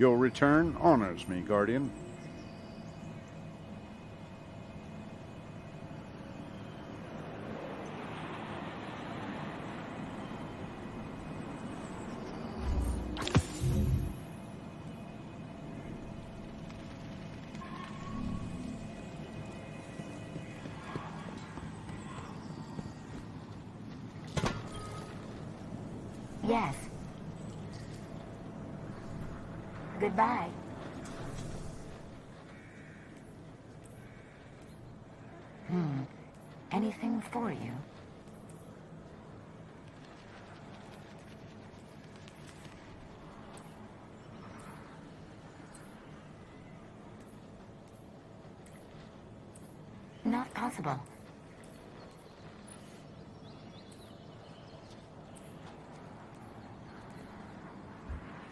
Your return honors me, Guardian. Goodbye. Hmm. Anything for you? Not possible.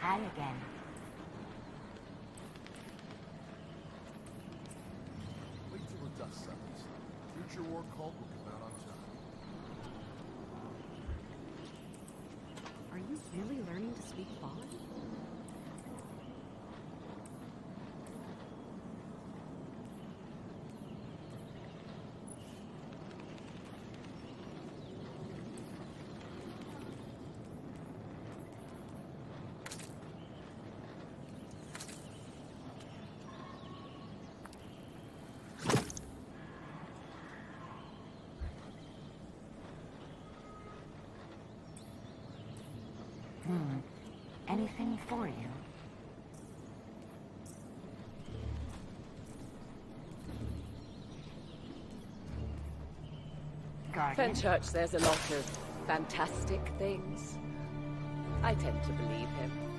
Hi again. Wait till the dust settles. Future war cult will come out on top. Are you really learning to speak Fallen? Hmm. Anything for you? Fenchurch says a lot of fantastic things. I tend to believe him.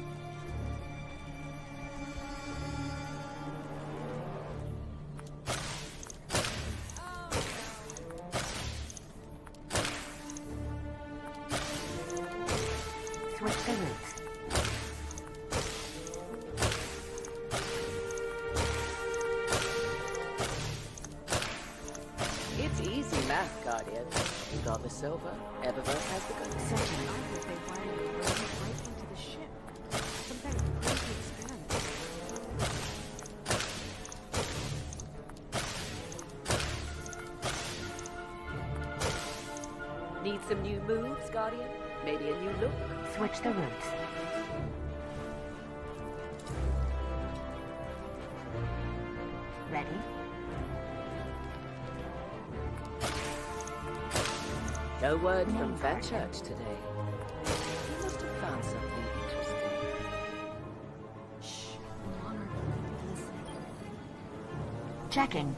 Maybe a new look? Switch the routes. Ready? No word No, from. Fenchurch today. He must have found something interesting. Shh. The monarch might be listening. Checking.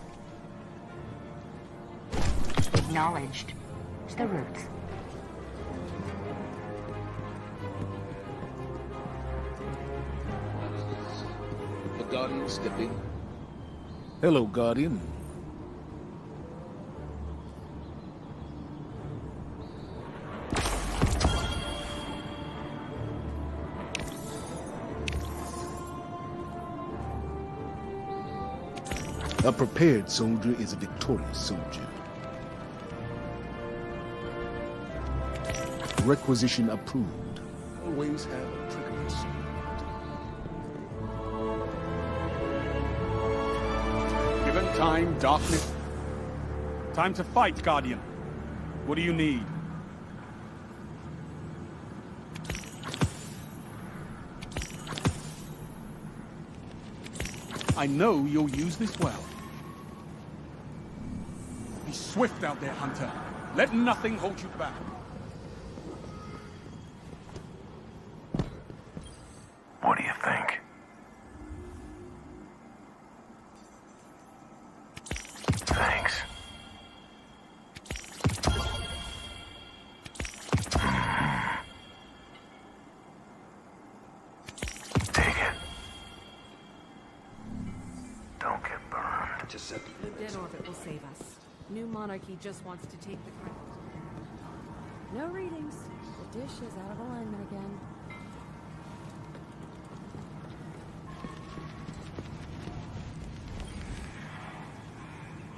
Hello, Guardian. A prepared soldier is a victorious soldier. Requisition approved. Always have time, darkness. Time to fight, Guardian. What do you need? I know you'll use this well. Be swift out there, Hunter. Let nothing hold you back. Monarchy just wants to take the crown. No readings. The dish is out of alignment again.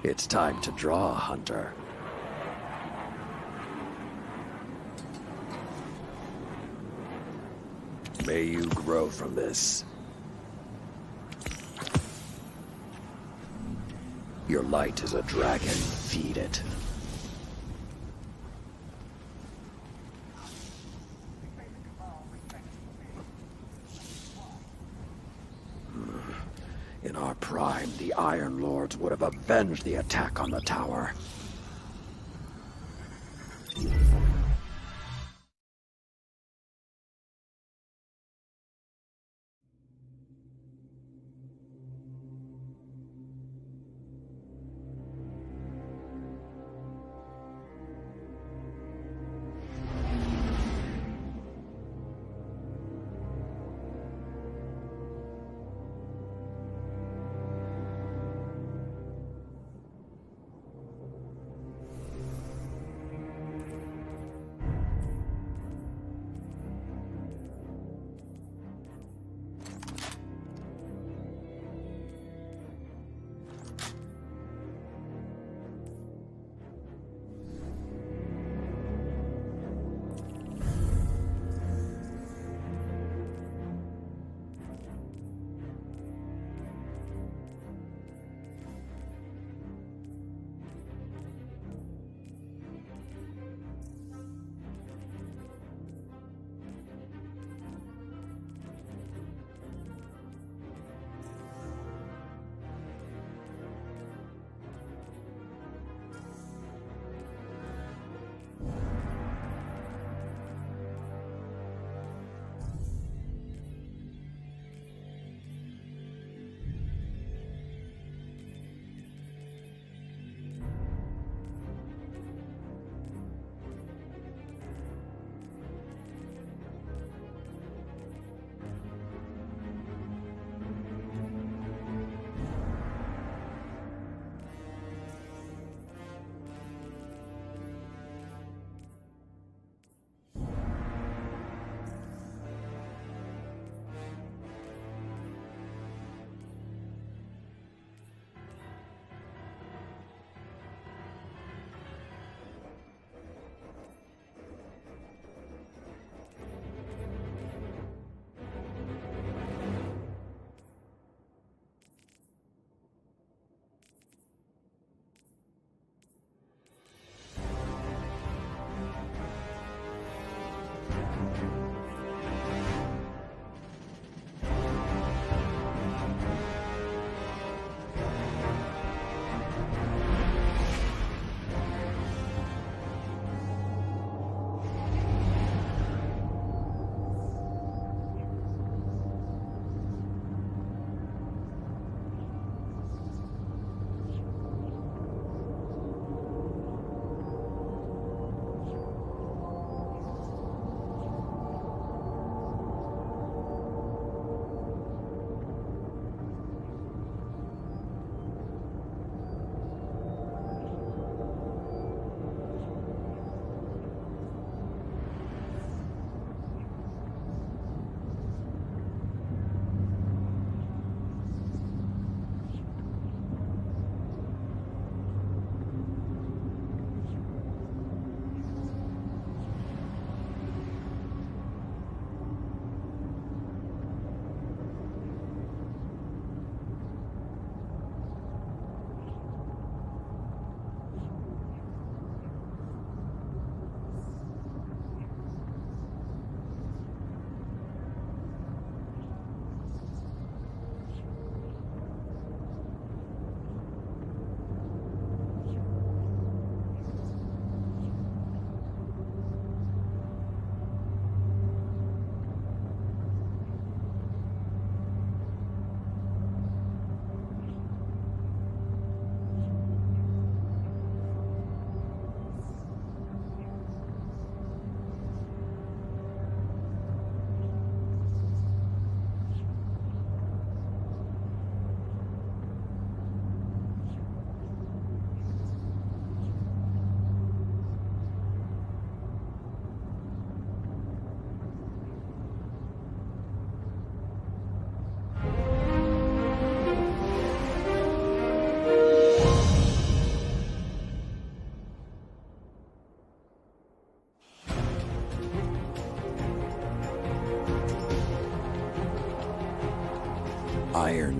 It's time to draw, Hunter. May you grow from this. Your light is a dragon. Feed it. Hmm. In our prime, the Iron Lords would have avenged the attack on the tower.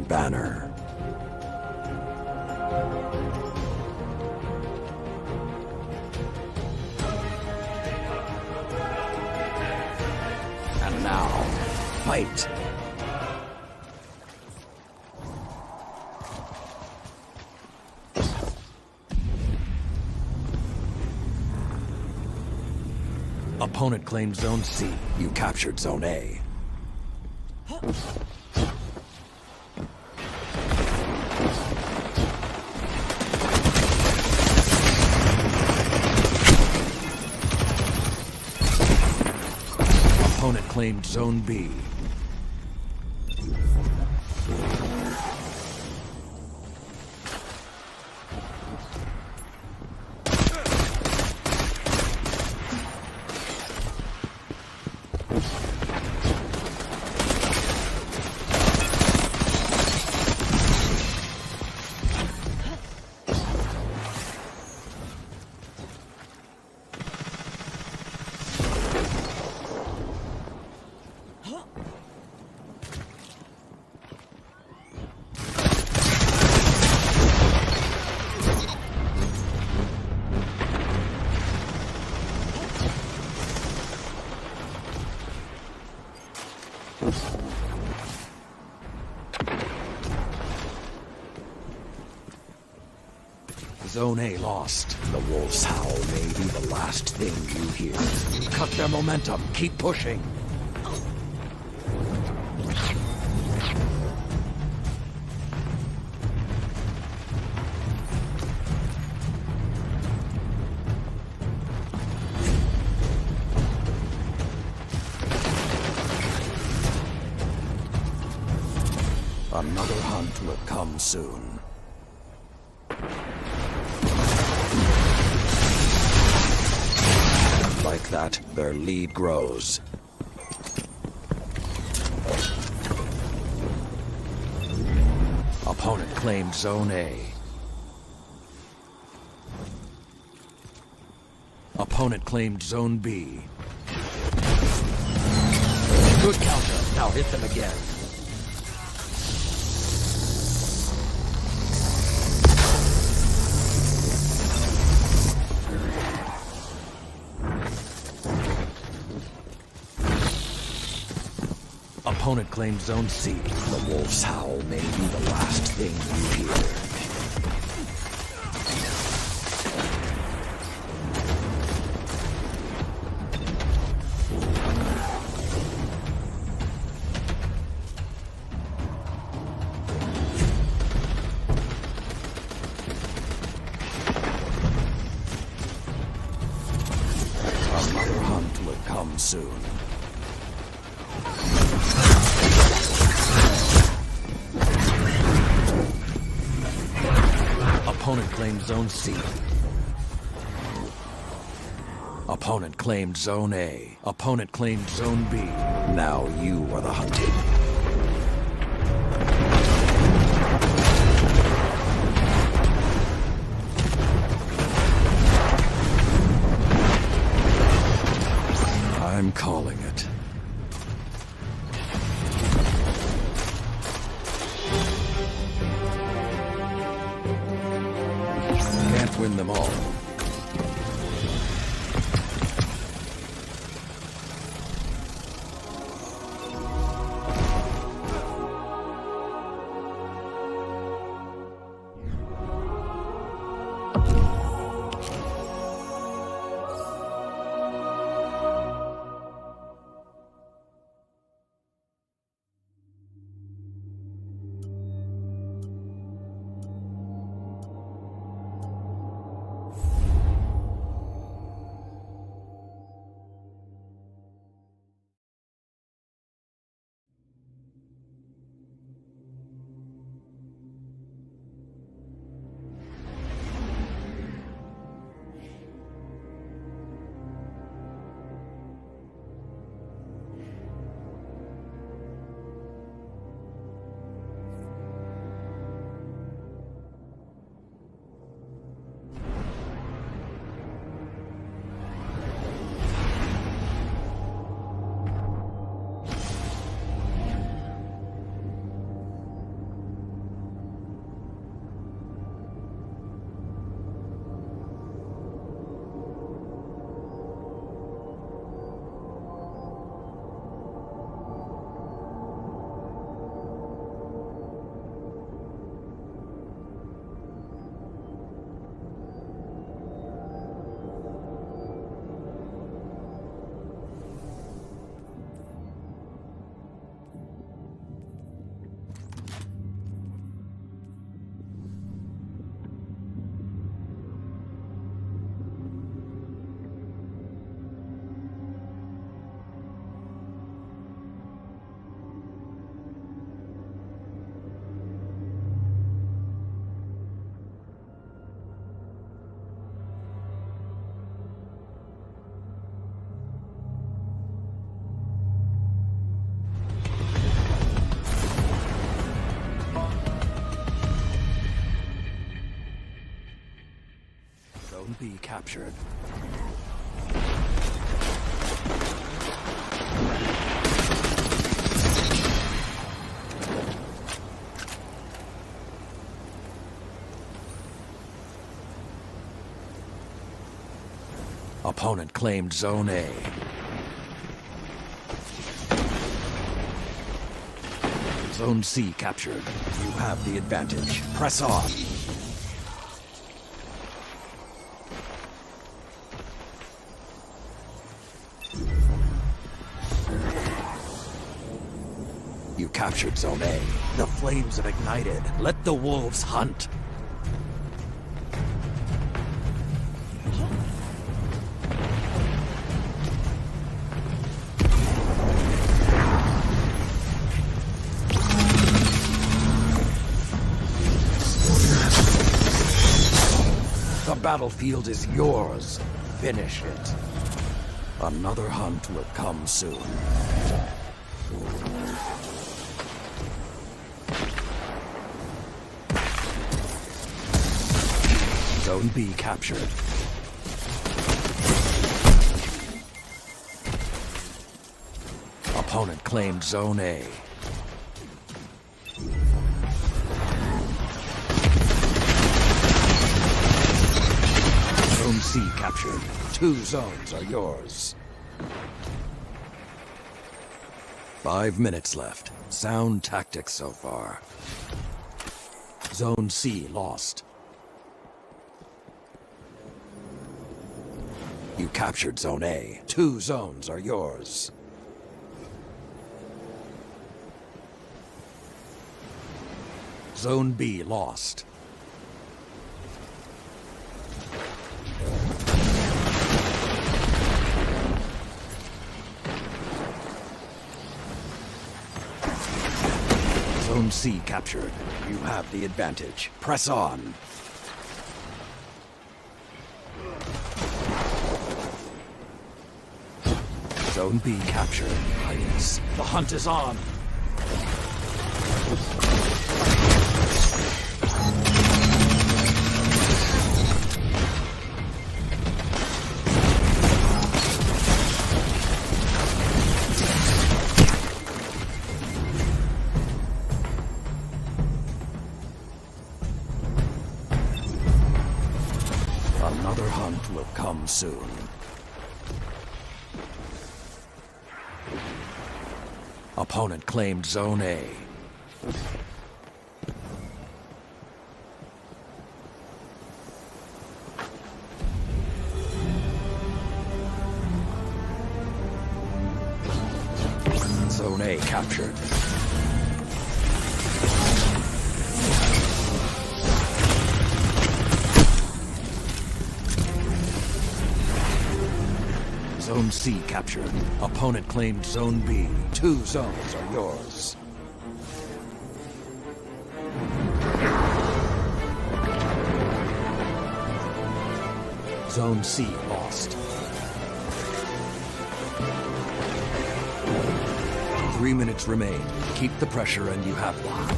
Banner. And now, fight! Opponent claimed Zone C. You captured Zone A. Zone B. Zone A lost. The wolf's howl may be the last thing you hear. Cut their momentum. Keep pushing. Another hunt will come soon. That, their lead grows. Opponent claimed Zone A. Opponent claimed Zone B. Good counter. Now hit them again. Opponent claims Zone C. The wolf's howl may be the last thing you hear. C. Opponent claimed Zone A. Opponent claimed Zone B. Now you are the hunted. Captured. Opponent claimed Zone A. Zone C captured. You have the advantage. Press on. Captured Zone A. The flames have ignited. Let the wolves hunt. The battlefield is yours. Finish it. Another hunt will come soon. Zone B captured. Opponent claimed Zone A. Zone C captured. Two zones are yours. Five minutes left. Sound tactics so far. Zone C lost. You captured Zone A. Two zones are yours. Zone B lost. Zone C captured. You have the advantage. Press on. Zone B captured. Highness, the hunt is on. Another hunt will come soon. Opponent claimed Zone A. Opponent claimed Zone B. Two zones are yours. Zone C lost. Three minutes remain. Keep the pressure and you have one.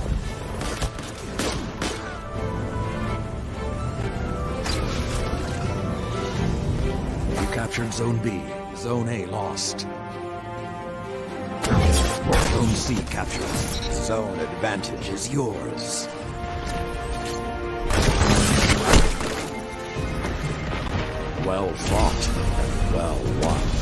You captured Zone B. Zone A lost. Zone C captured. Zone advantage is yours. Well fought well won.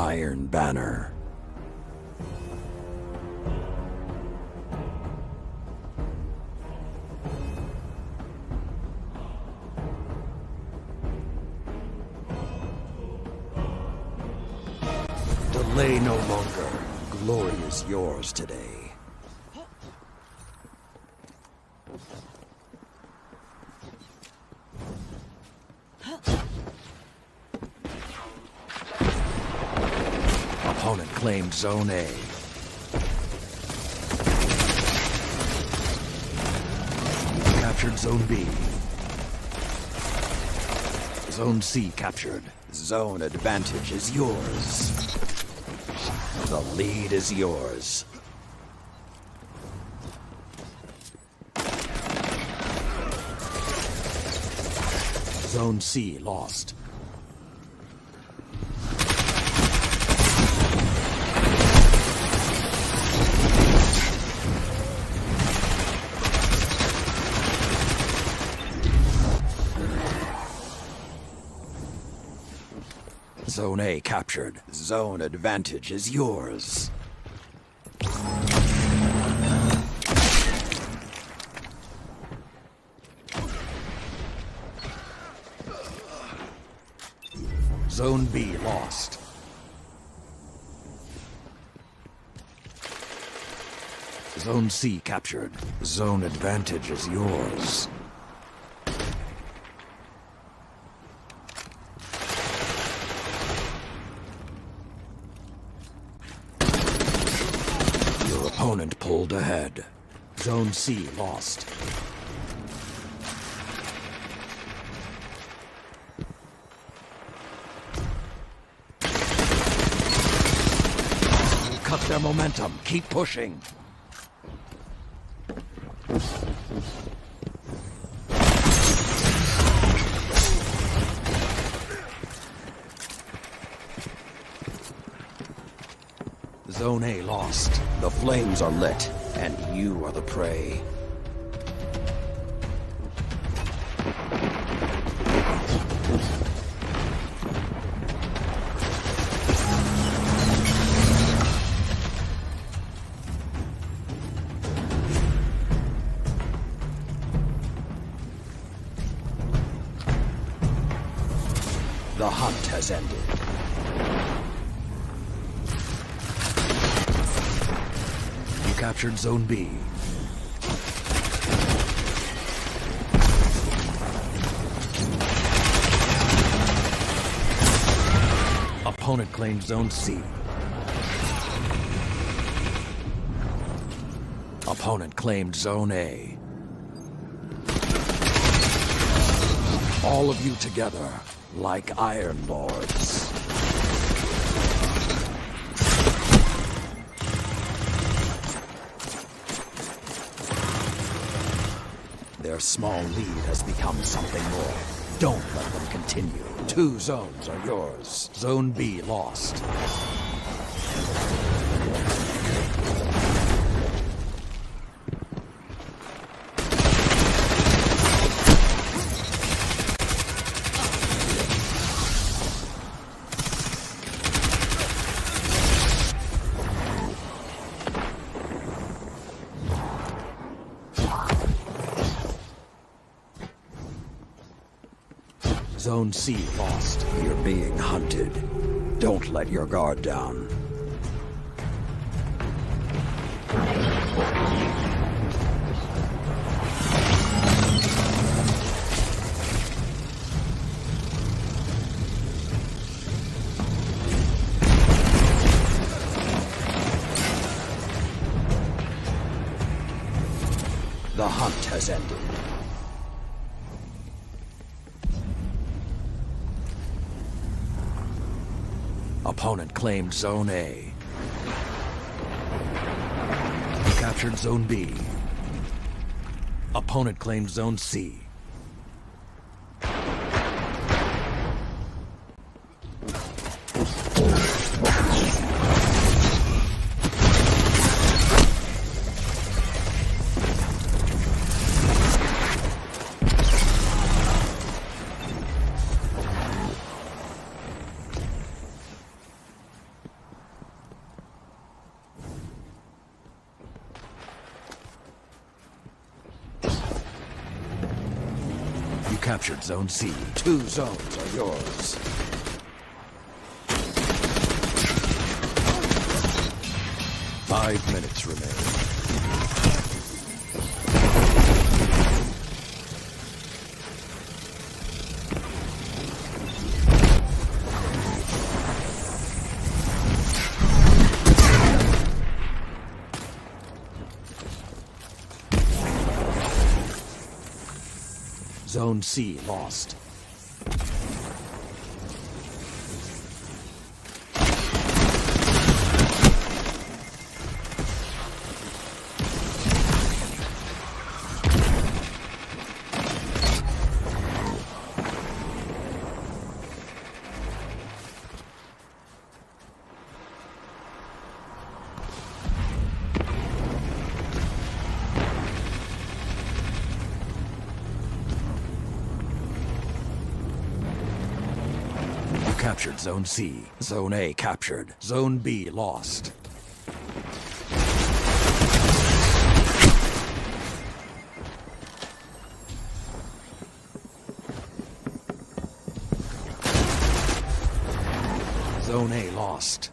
Iron Banner. Delay no longer. Glory is yours today. Zone A. Captured Zone B. Zone C captured. Zone advantage is yours. The lead is yours. Zone C lost. Zone A captured. Zone advantage is yours. Zone B lost. Zone C captured. Zone advantage is yours. Your opponent pulled ahead. Zone C lost. Cut their momentum. Keep pushing. Zone A lost. The flames are lit, and you are the prey. The hunt has ended. You captured Zone B. Opponent claimed Zone C. Opponent claimed Zone A. All of you together, like Iron Lords. Small lead has become something more. Don't let them continue. Two zones are yours. Zone B lost. C lost. You're being hunted. Don't let your guard down. Claimed Zone A. Captured Zone B. Opponent claimed Zone C. Zone C. Two zones are yours. Five minutes remain. Zone C lost. Zone C. Zone A captured. Zone B lost. Zone A lost.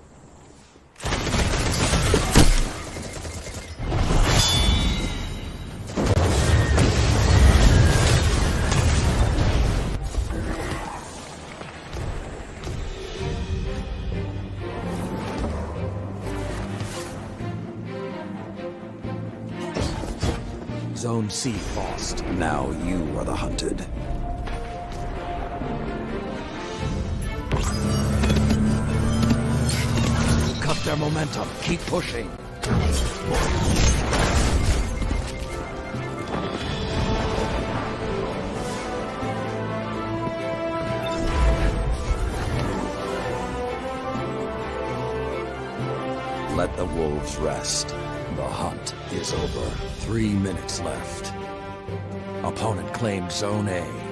C lost. Now you are the hunted. Cut their momentum. Keep pushing. Let the wolves rest. Is over. Three minutes left. Opponent claimed Zone A.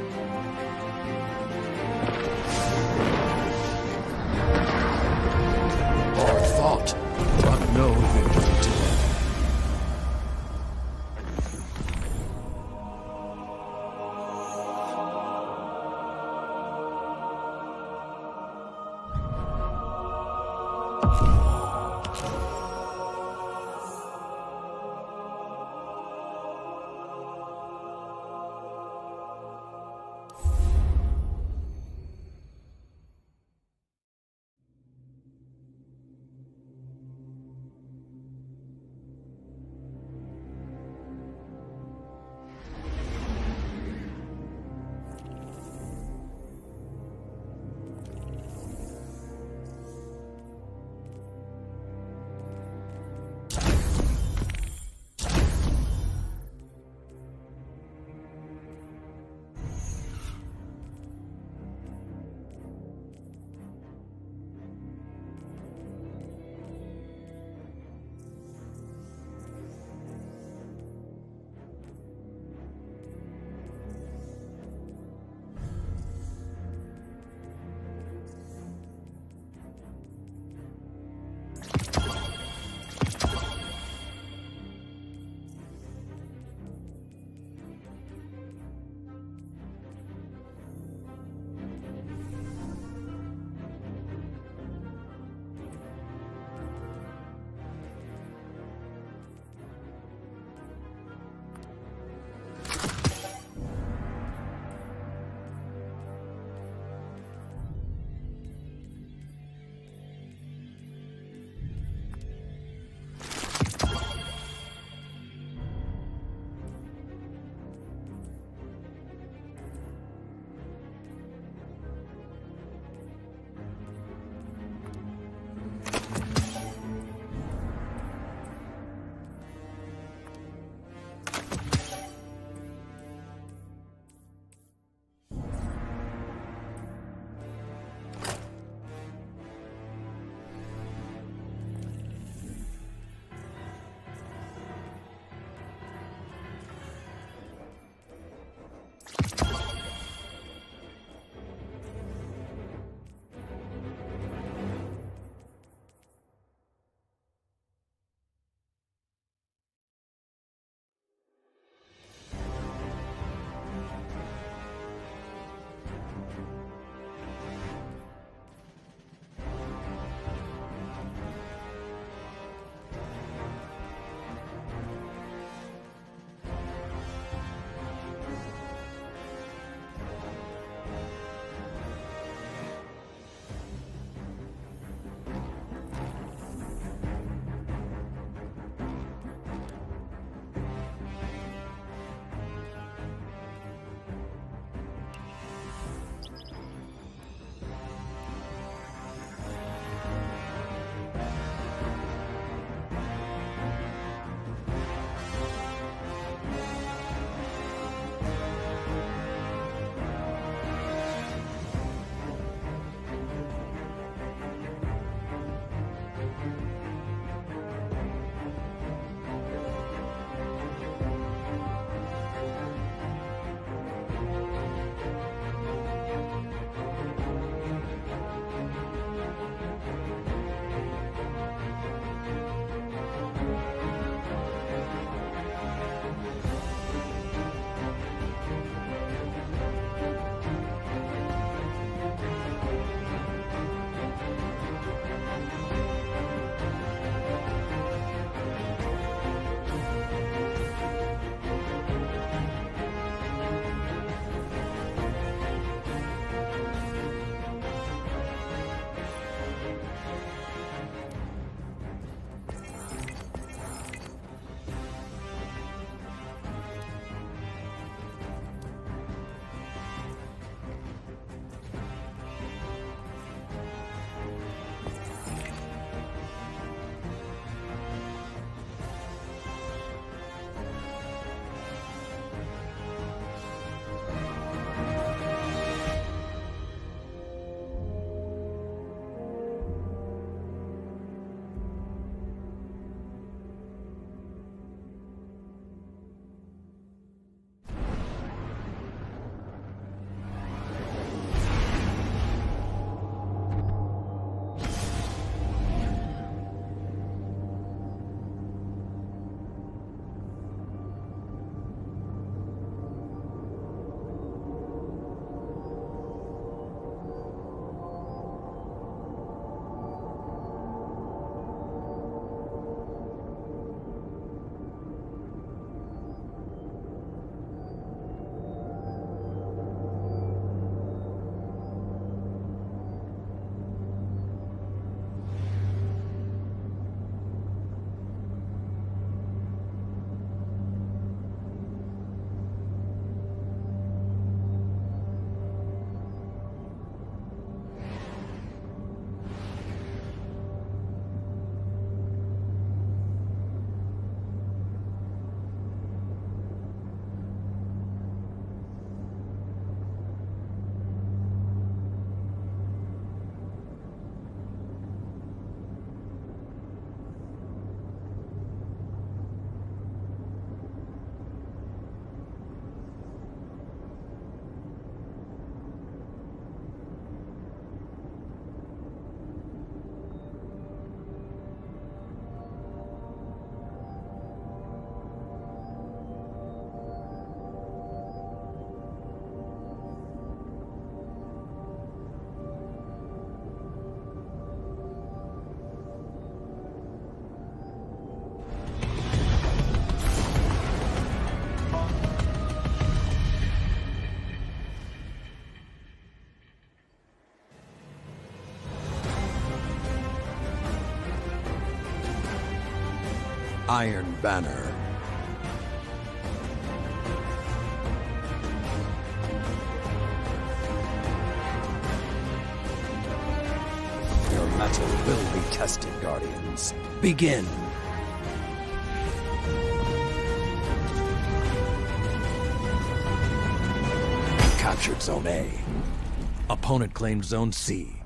Iron Banner. Your metal will be tested, Guardians. Begin. Captured Zone A. Opponent claimed Zone C.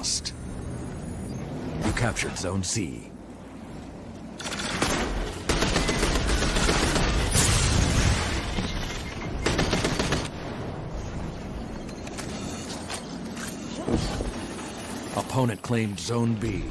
lost. You captured Zone C. Opponent claimed Zone B.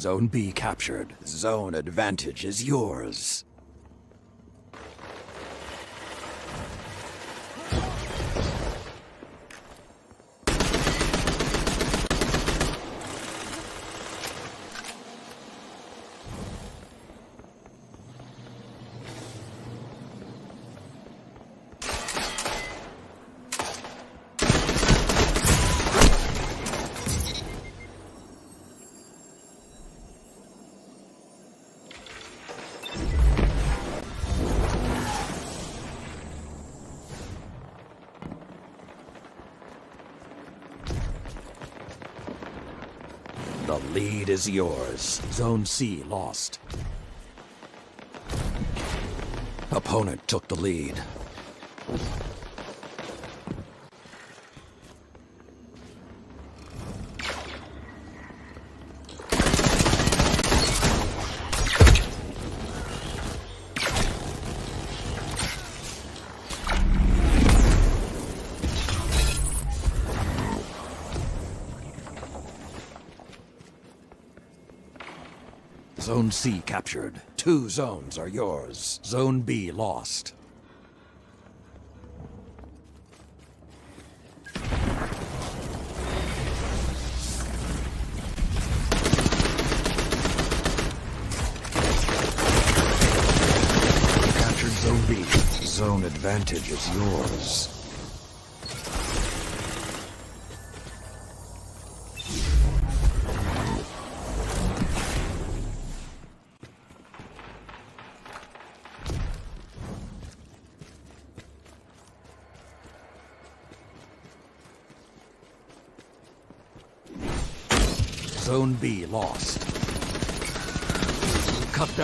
Zone B captured. Zone advantage is yours. Lead is yours. Zone C lost. Opponent took the lead. Zone C captured. Two zones are yours. Zone B lost. Captured Zone B. Zone advantage is yours.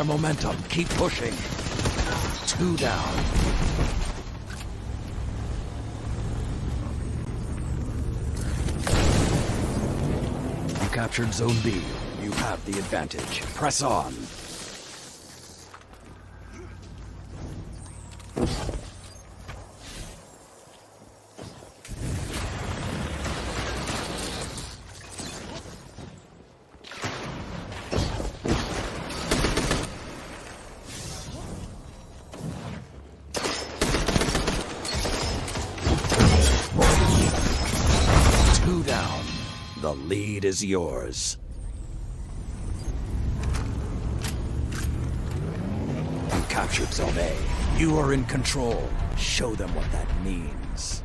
Momentum. Keep pushing. Two down. You captured Zone B. You have the advantage. Press on. Is yours. You captured Zone You are in control. Show them what that means.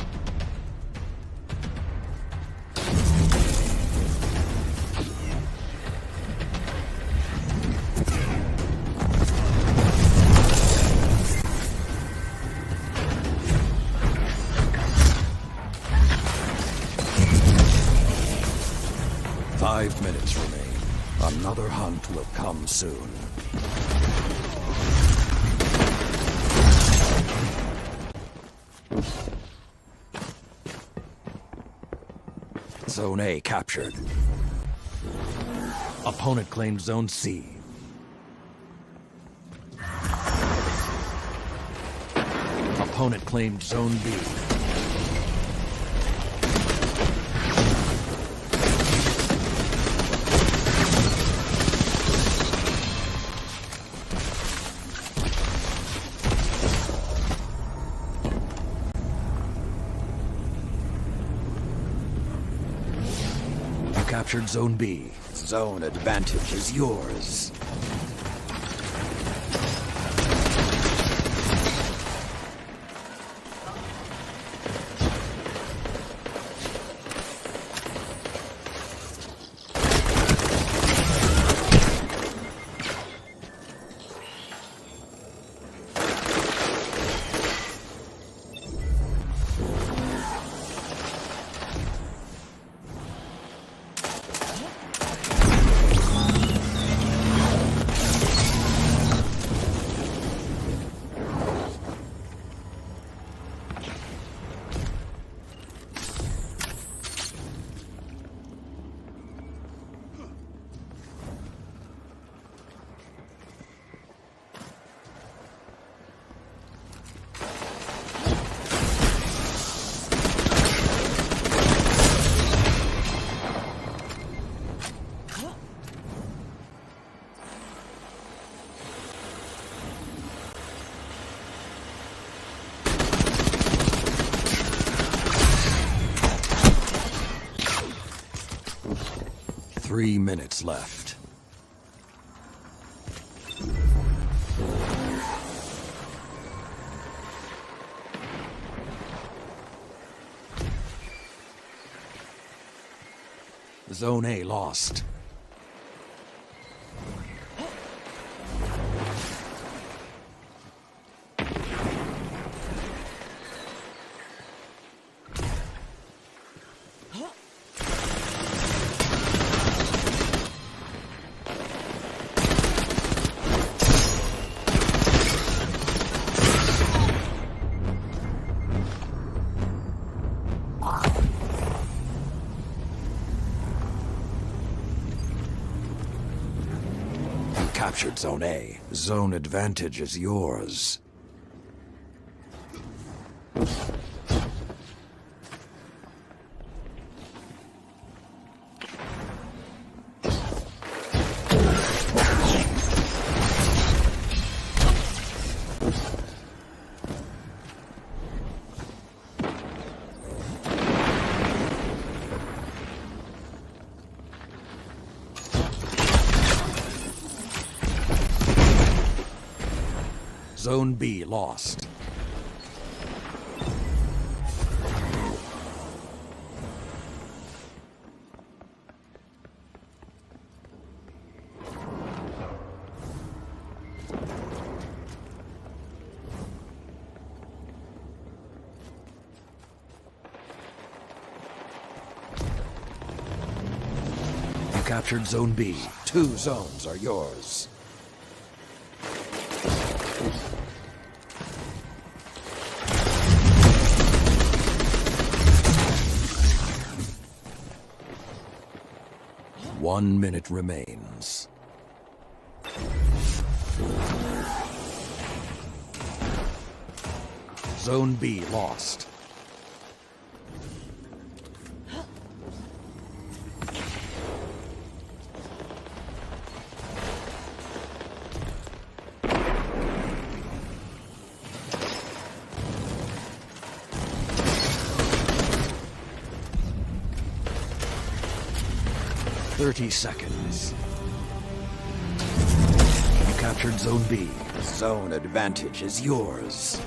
Another hunt will come soon. Zone A captured. Opponent claimed Zone C. Opponent claimed Zone B. You captured Zone B. Zone advantage is yours. Zone A lost. Captured Zone A. Zone advantage is yours. Zone B lost. You captured Zone B. Two zones are yours. One minute remains. Zone B lost. Seconds. You captured Zone B. Zone advantage is yours.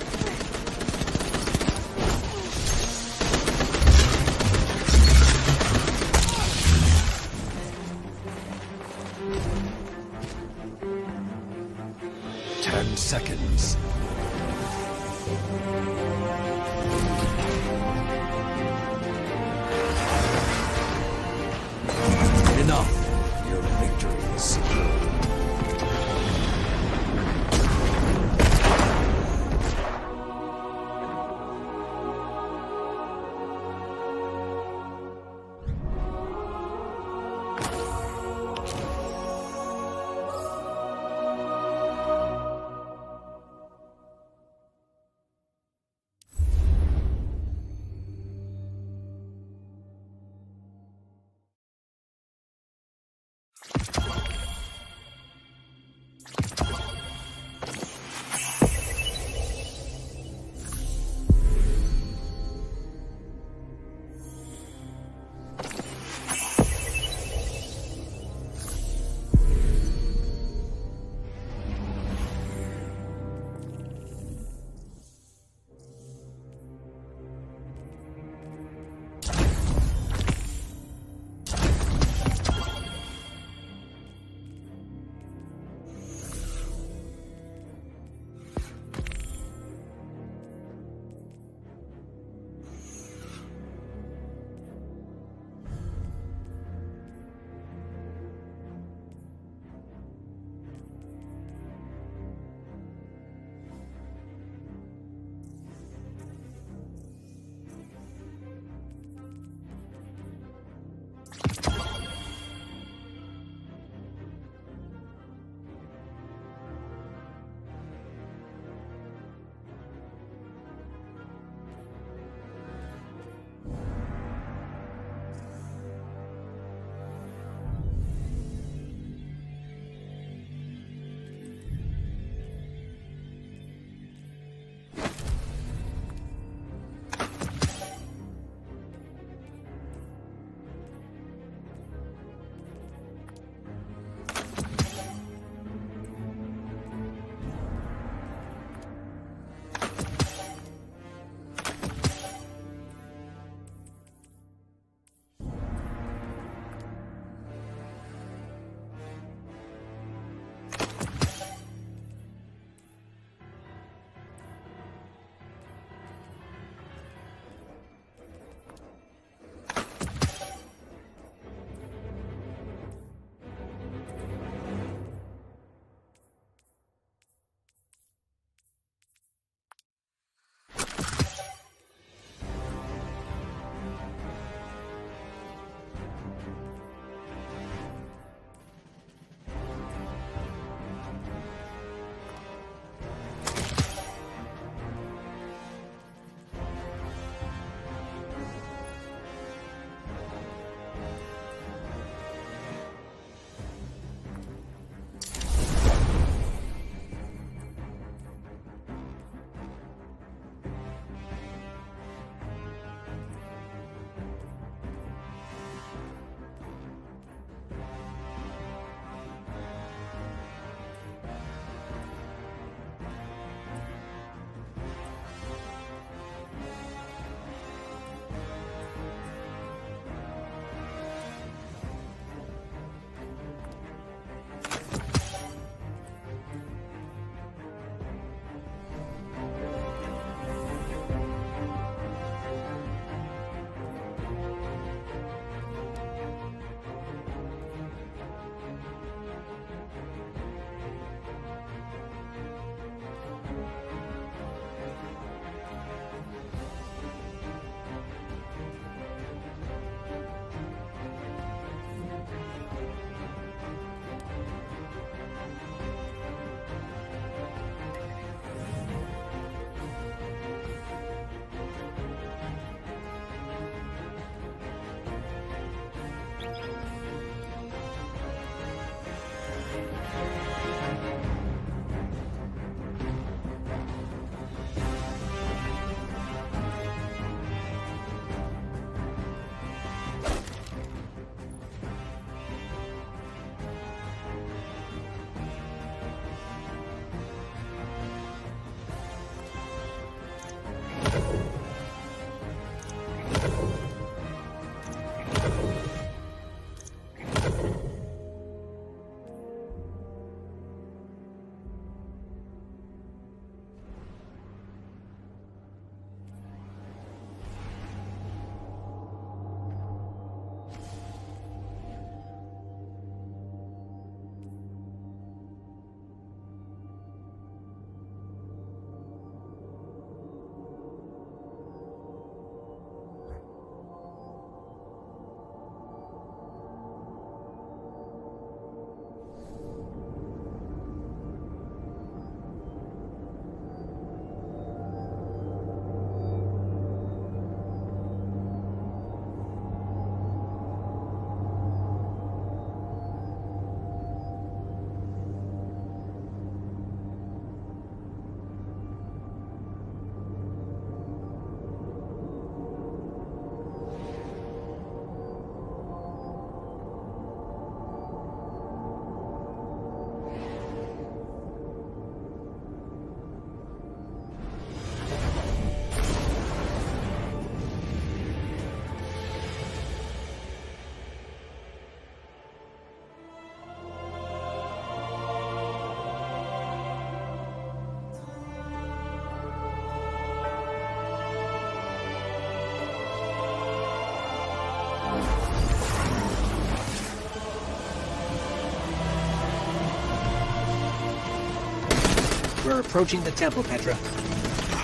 We're approaching the temple, Petra.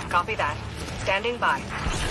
Copy that. Standing by.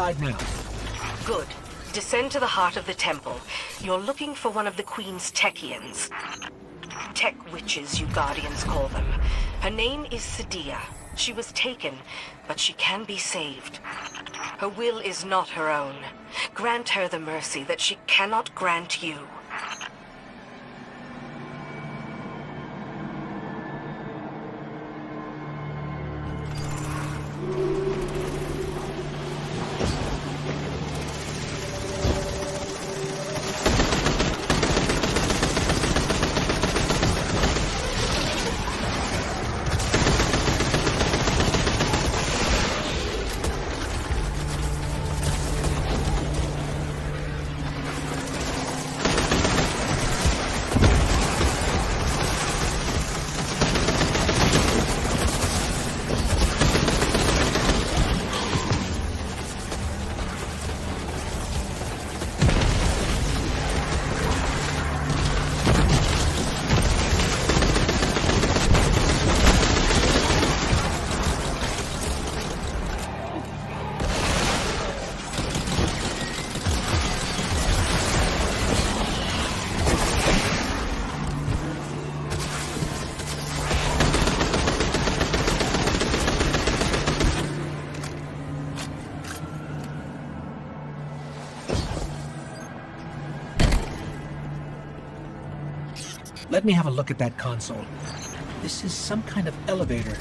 Inside now. Good. Descend to the heart of the temple. You're looking for one of the Queen's Techeuns. Tech witches, you Guardians call them. Her name is Sadia. She was taken, but she can be saved. Her will is not her own. Grant her the mercy that she cannot grant you. Let me have a look at that console. This is some kind of elevator.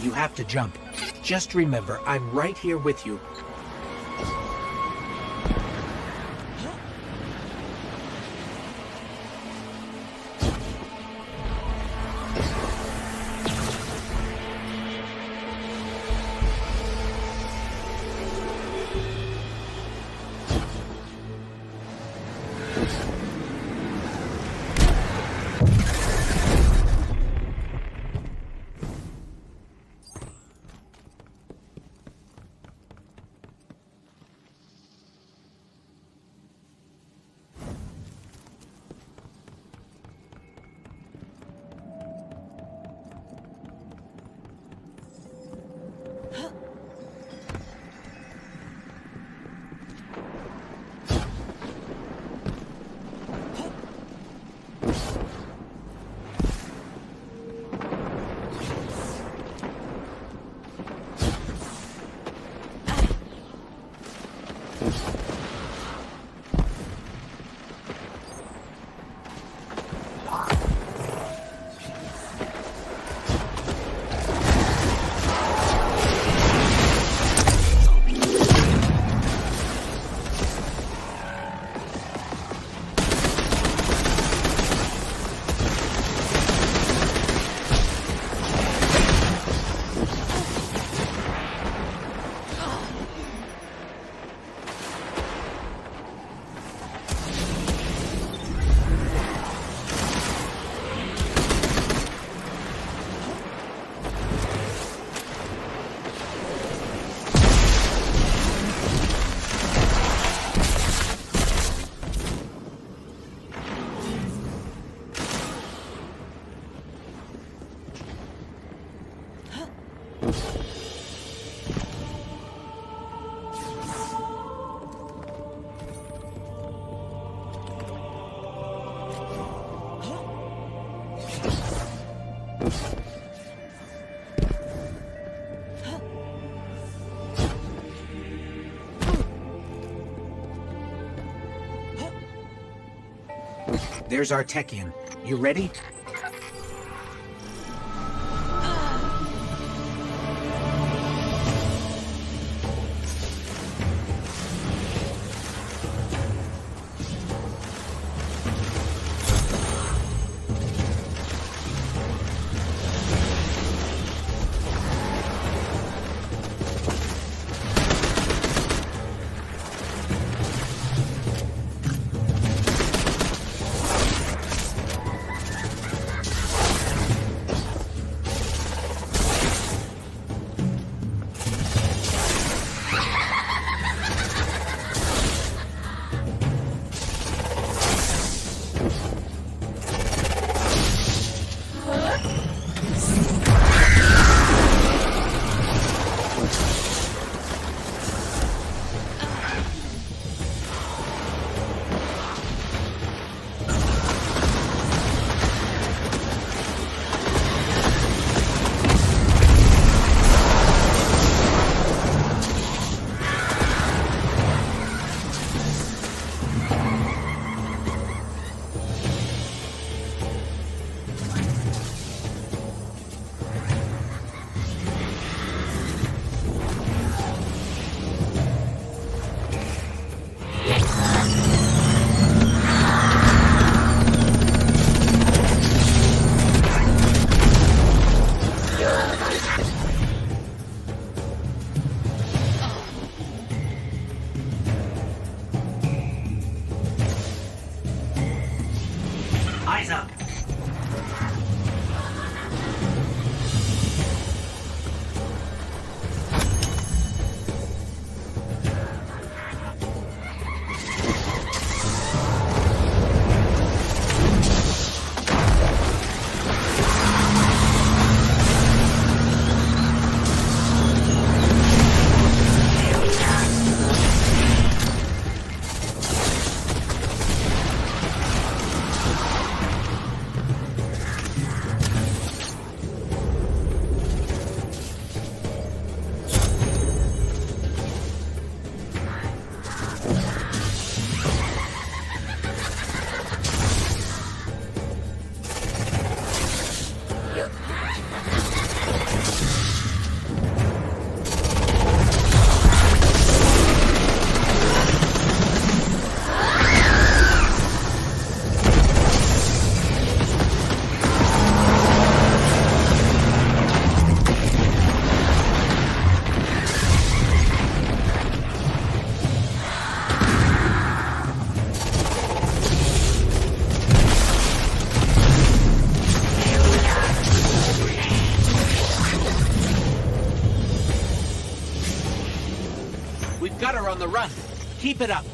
You have to jump. Just remember, I'm right here with you. There's our Techeun. You ready? Keep it up.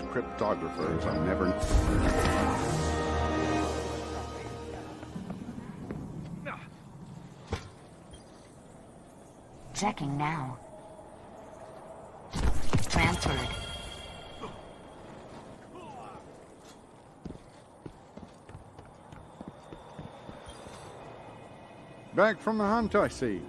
Cryptographers are never. Checking now. Transferred. Back from the hunt, I see.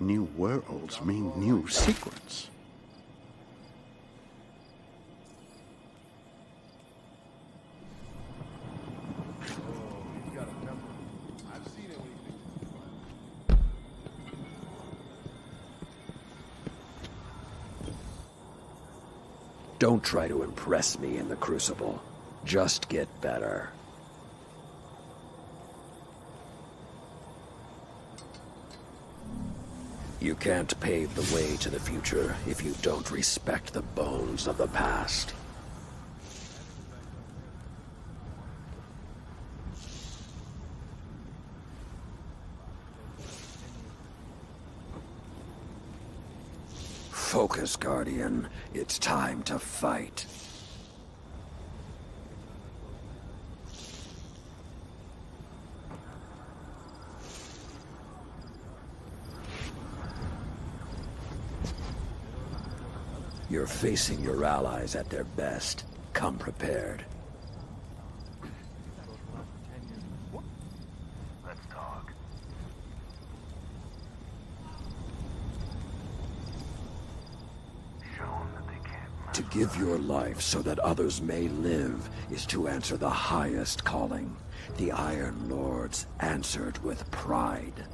New worlds mean new secrets. Don't try to impress me in the Crucible. Just get better. You can't pave the way to the future if you don't respect the bones of the past. Focus, Guardian. It's time to fight. You're facing your allies at their best. Come prepared. Let's talk. Show 'em that they can't To give your life so that others may live is to answer the highest calling. The Iron Lords answered with pride.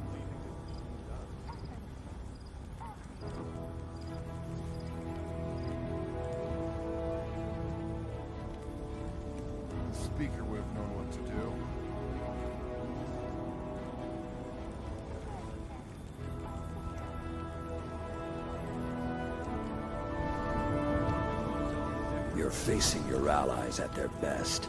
Allies at their best.